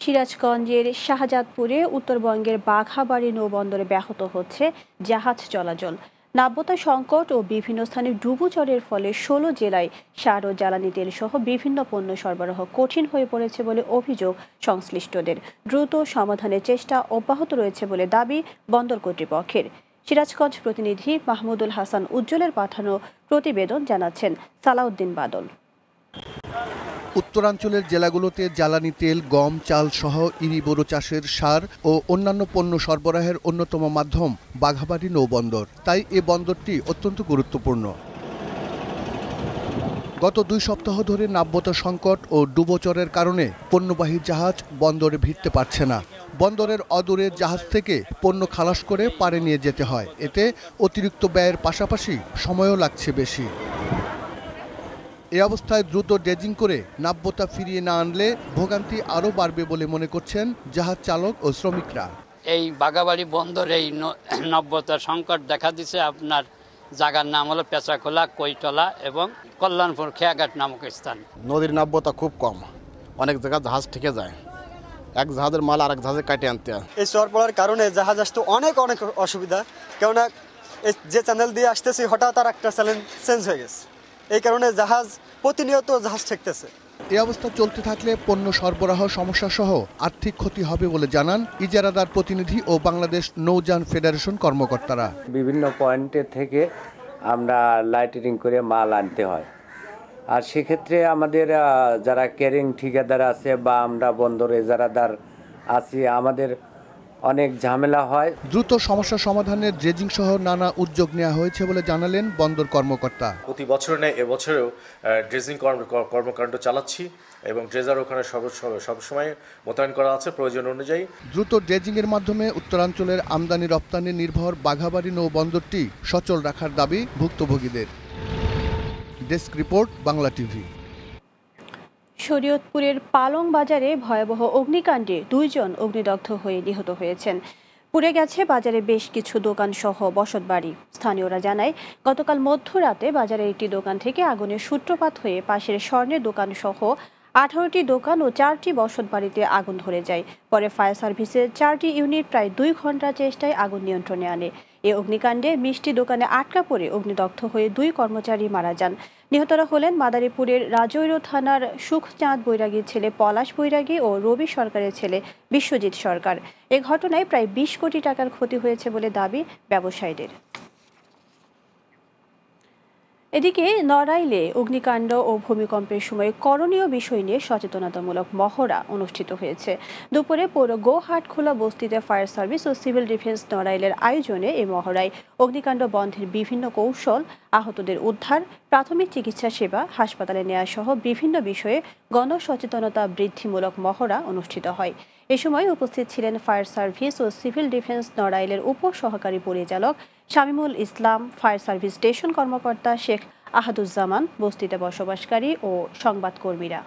সিরাজগঞ্জের শাহজাদপুরে উত্তরবঙ্গের বাঘাবাড়ি নৌবন্দরে ব্যাহত হচ্ছে জাহাজ চলাচল। নাব্যতা সংকট ও বিভিন্ন স্থানে ডুবুচরের ফলে ষোলো জেলায় সার ও জ্বালানি তেল সহ বিভিন্ন পণ্য সরবরাহ কঠিন হয়ে পড়েছে বলে অভিযোগ সংশ্লিষ্টদের। দ্রুত সমাধানের চেষ্টা অব্যাহত রয়েছে বলে দাবি বন্দর কর্তৃপক্ষের। সিরাজগঞ্জ প্রতিনিধি মাহমুদুল হাসান উজ্জ্বলের পাঠানো প্রতিবেদন জানাচ্ছেন সালাউদ্দিন বাদল। উত্তরাঞ্চলের জেলাগুলোতে জ্বালানি তেল, গম, চাল সহ ইরিবোরো চাষের সার ও অন্যান্য পণ্য সরবরাহের অন্যতম মাধ্যম বাঘাবাড়ি নৌবন্দর। তাই এ বন্দরটি অত্যন্ত গুরুত্বপূর্ণ। গত দুই সপ্তাহ ধরে নাব্যতা সংকট ও ডুবোচরের কারণে পণ্যবাহী জাহাজ বন্দরে ভিড়তে পারছে না। বন্দরের অদূরে জাহাজ থেকে পণ্য খালাস করে পারে নিয়ে যেতে হয়। এতে অতিরিক্ত ব্যয়ের পাশাপাশি সময়ও লাগছে বেশি। এ অবস্থায় দ্রুত ড্রেজিং করে নাব্যতা ফিরিয়ে না আনলে ভোগান্তি আরও বাড়বে বলে মনে করছেন জাহাজ চালক ও শ্রমিকরা। এই বাগাবাড়ি বন্দর এই নব্যতা সংকট দেখা দিছে। আপনার জায়গার নাম হলো পেঁচাখোলা কৈতলা এবং কল্যাণপুর খেয়াঘাট নামক স্থান। নদীর নাব্যতা খুব কম। অনেক জায়গায় জাহাজ থেকে যায়। এক জাহাজের মাল আর এক জাহাজে কাটে আনতে। হয় এই চর পড়ার কারণে জাহাজ আসতে অনেক অনেক অসুবিধা। কেননা এই যে চ্যানেল দিয়ে আসতেছি হঠাৎ আর একটা চ্যানেল চেঞ্জ হয়ে গেছে। এই কারণে জাহাজ প্রতিনিয়ত জাহাজ ঠেকতেছে। এ অবস্থা চলতে থাকলে পণ্য সরবরাহ সমস্যা সহ আর্থিক ক্ষতি হবে বলে জানান ইজারাদার প্রতিনিধি ও বাংলাদেশ নৌযান ফেডারেশন কর্মকর্তারা। বিভিন্ন পয়েন্টে থেকে আমরা লাইটারিং করে মাল আনতে হয়। আর সেক্ষেত্রে আমাদের যারা ক্যারিং ঠিকাদার আছে বা আমরা বন্দর এজারাদার আছি আমাদের অনেক ঝামেলা হয়। দ্রুত সমস্যা সমাধানের ড্রেজিং সহ নানা উদ্যোগ নেওয়া হয়েছে বলে জানালেন বন্দর কর্মকর্তা। প্রতি বছর নেয় এবছরেও ড্রেজিং কর্মকাণ্ড চালাচ্ছি এবং ড্রেজার ওখানে সব সব- সবসময় মোতায়েন করা আছে প্রয়োজন অনুযায়ী। দ্রুত ড্রেজিংয়ের মাধ্যমে উত্তরাঞ্চলের আমদানি রপ্তানি নির্ভর বাঘাবাড়ি নৌ বন্দরটি সচল রাখার দাবি ভুক্তভোগীদের। Desk report Bangla TV. শরীয়তপুরের পালং বাজারে ভয়াবহ অগ্নিকাণ্ডে দুইজন অগ্নিদগ্ধ হয়ে নিহত হয়েছেন। পুড়ে গেছে বাজারে বেশ কিছু দোকান সহ বসত বাড়ি। স্থানীয়রা জানায়, গতকাল মধ্যরাতে বাজারের একটি দোকান থেকে আগুনের সূত্রপাত হয়ে পাশের স্বর্ণের দোকান সহ আঠারোটি দোকান ও চারটি বসত বাড়িতে আগুন ধরে যায়। পরে ফায়ার সার্ভিসের চারটি ইউনিট প্রায় দুই ঘণ্টা চেষ্টায় আগুন নিয়ন্ত্রণে আনে। এ অগ্নিকাণ্ডে মিষ্টি দোকানে আটকা পড়ে অগ্নিদগ্ধ হয়ে দুই কর্মচারী মারা যান। নিহতরা হলেন মাদারীপুরের রাজৈর থানার সুখচাঁদ বৈরাগীর ছেলে পলাশ বৈরাগী ও রবি সরকারের ছেলে বিশ্বজিৎ সরকার। এ ঘটনায় প্রায় বিশ কোটি টাকার ক্ষতি হয়েছে বলে দাবি ব্যবসায়ীদের। এদিকে নড়াইলে অগ্নিকাণ্ড ও ভূমিকম্পের সময় করণীয় বিষয় নিয়ে সচেতনতামূলক মহড়া অনুষ্ঠিত হয়েছে। দুপুরে পৌর গোহাট খোলা বস্তিতে ফায়ার সার্ভিস ও সিভিল ডিফেন্স নড়াইলের আয়োজনে এই মহড়ায় অগ্নিকাণ্ড বন্ধের বিভিন্ন কৌশল, আহতদের উদ্ধার, প্রাথমিক চিকিৎসা সেবা, হাসপাতালে নেওয়া সহ বিভিন্ন বিষয়ে গণসচেতনতা বৃদ্ধিমূলক মহড়া অনুষ্ঠিত হয়। এ সময় উপস্থিত ছিলেন ফায়ার সার্ভিস ও সিভিল ডিফেন্স নড়াইলের উপ সহকারী পরিচালক Shamimul Islam fire service station কর্মকর্তা শেখ আহাদুজ্জামান বস্তিতে বসবাসকারী ও সংবাদকর্মীরা।